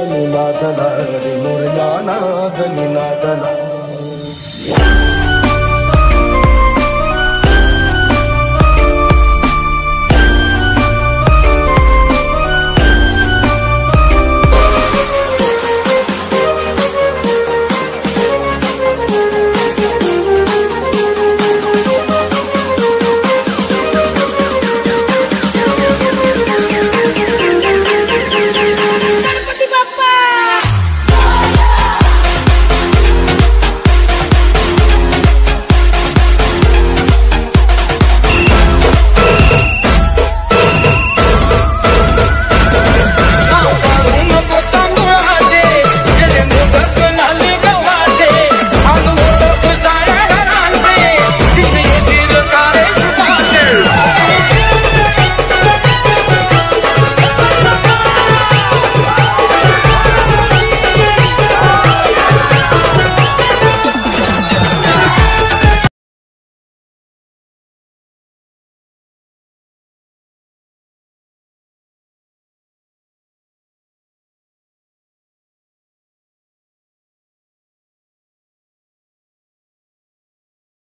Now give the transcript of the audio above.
गनिनादना रे मुरजाना गनिनादना